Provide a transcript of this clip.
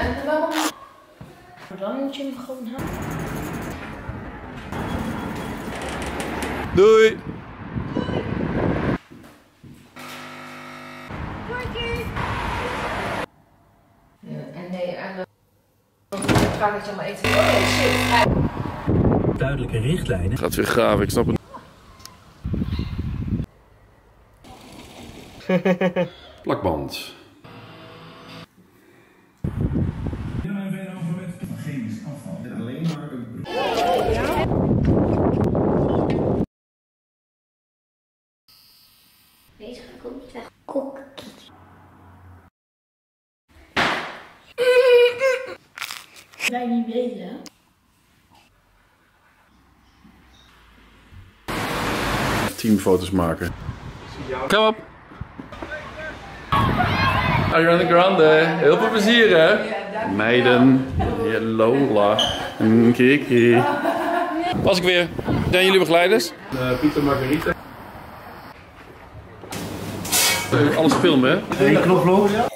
En waarom? Dan moet je hem gewoon halen. Doei! En nee, en dan vraag dat je allemaal eten. Oh nee, shit. Duidelijke richtlijnen. Gaat weer graven, ik snap het. Plakband. Deze ga ik ook niet weg. Koekkies. Wij niet weten. Teamfoto's maken. Kom op! Ariana Grande, heel veel plezier hè? Meiden, Lola en Kiki. Was ik weer. Zijn jullie begeleiders? Pieter Margarita. Alles filmen hè? Eén knoflook.